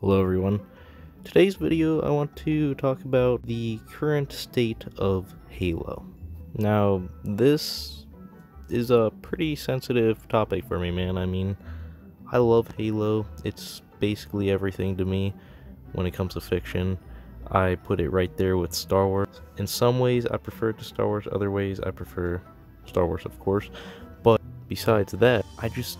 Hello everyone. Today's video I want to talk about the current state of Halo. Now this is a pretty sensitive topic for me man. I mean I love Halo. It's basically everything to me when it comes to fiction. I put it right there with Star Wars. In some ways I prefer it to Star Wars, other ways I prefer Star Wars of course. But besides that, I just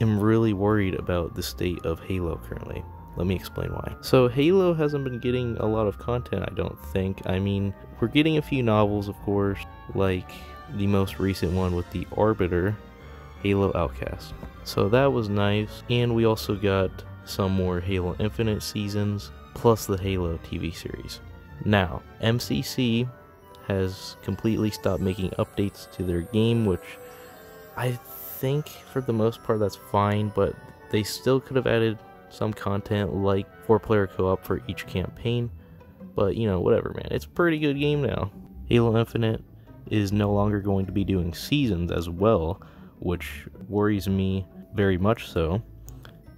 am really worried about the state of Halo currently. Let me explain why. So, Halo hasn't been getting a lot of content, I don't think. I mean, we're getting a few novels, of course, like the most recent one with the Arbiter, Halo Outcast. So, that was nice. And we also got some more Halo Infinite seasons, plus the Halo TV series. Now, MCC has completely stopped making updates to their game, which I think for the most part that's fine, but they still could have added some content like four player co op for each campaign. But you know, whatever, man. It's a pretty good game now. Halo Infinite is no longer going to be doing seasons as well, which worries me very much so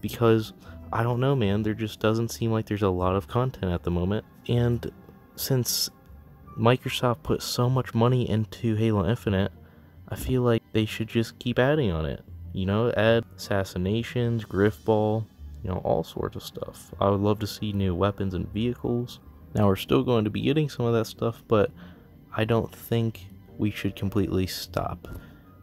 because I don't know, man. There just doesn't seem like there's a lot of content at the moment. And since Microsoft put so much money into Halo Infinite, I feel like they should just keep adding on it. You know, add assassinations, Grifball, you know, all sorts of stuff. I would love to see new weapons and vehicles. Now, we're still going to be getting some of that stuff, but I don't think we should completely stop.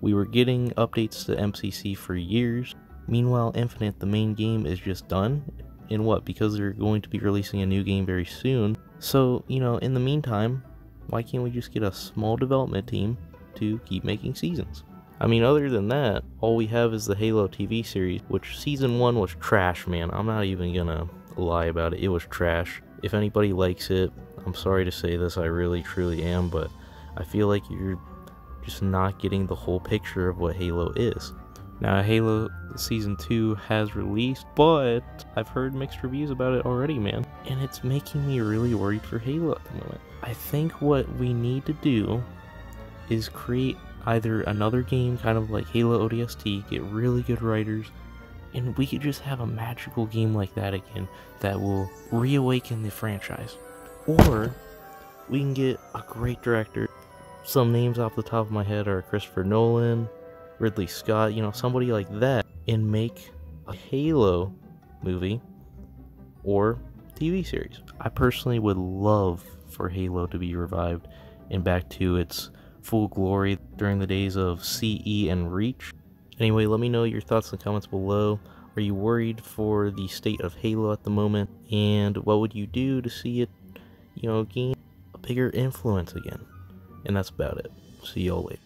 We were getting updates to MCC for years. Meanwhile, Infinite, the main game, is just done. In what? Because they're going to be releasing a new game very soon. So, you know, in the meantime, why can't we just get a small development team to keep making seasons. I mean, other than that, all we have is the Halo TV series, which season one was trash, man. I'm not even gonna lie about it. It was trash. If anybody likes it, I'm sorry to say this, I really truly am, but I feel like you're just not getting the whole picture of what Halo is. Now, Halo Season 2 has released, but I've heard mixed reviews about it already, man. And it's making me really worried for Halo at the moment. I think what we need to do is create either another game kind of like Halo ODST, get really good writers, and we could just have a magical game like that again that will reawaken the franchise. Or we can get a great director. Some names off the top of my head are Christopher Nolan, Ridley Scott, you know, somebody like that, and make a Halo movie or TV series. I personally would love for Halo to be revived and back to its full glory during the days of CE and Reach. Anyway, let me know your thoughts in the comments below. Are you worried for the state of Halo at the moment? And what would you do to see it, you know, gain a bigger influence again? And that's about it. See y'all later.